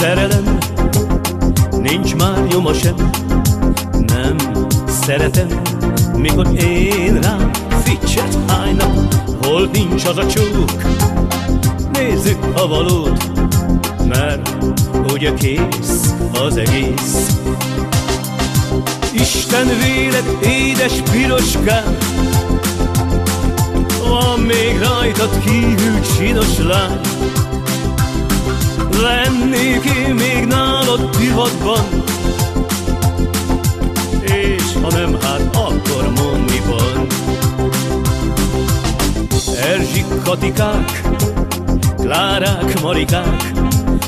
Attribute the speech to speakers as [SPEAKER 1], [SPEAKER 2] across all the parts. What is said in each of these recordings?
[SPEAKER 1] Szerelem, nincs már nyoma sem, nem szeretem, mikor én rám ficset hánynak, hol nincs az a csók. Nézzük a valót, mert ugye kész az egész. Isten vélet, édes piroskám, van még rajtad kívül csinos lány. Lennék én még nálad divatban, és ha nem, hát akkor van. Erzsik, Katikák, Klárák, Marikák,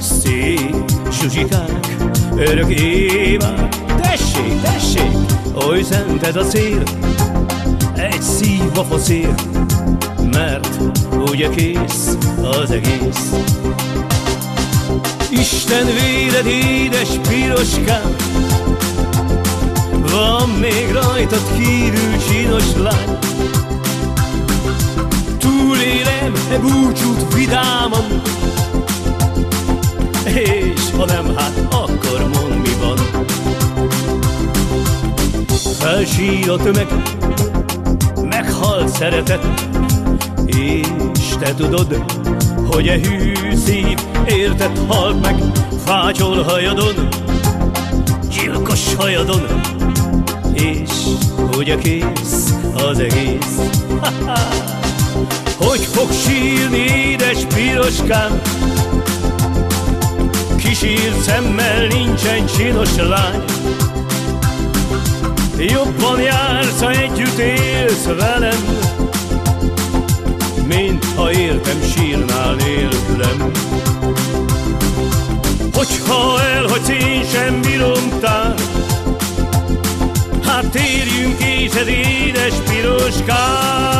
[SPEAKER 1] szép Zsuzsikák, örök Évák, tessék, tessék, oly szent ez a cél, egy szív a faszél, mert ugye kész az egész. Isten véred, édes piroskám, van még rajtad kívül csinos lány. Túlélem e búcsút vidáman, és ha nem, hát akkor mond mi van. Felsír a tömeg, meghalt szeretet, és te tudod, hogy e hű szív érted? Halt meg, fácsol hajadon, gyilkos hajadon, és ugye kész az egész. Hogy fog sírni édes piroskám, Kisírt szemmel nincsen csinos lány, Jobban jársz, ha együtt élsz velem, sírnál nélkülem. Hogyha elhagysz, én sem bírom tán, Hát térjünk és ez édes piroskám.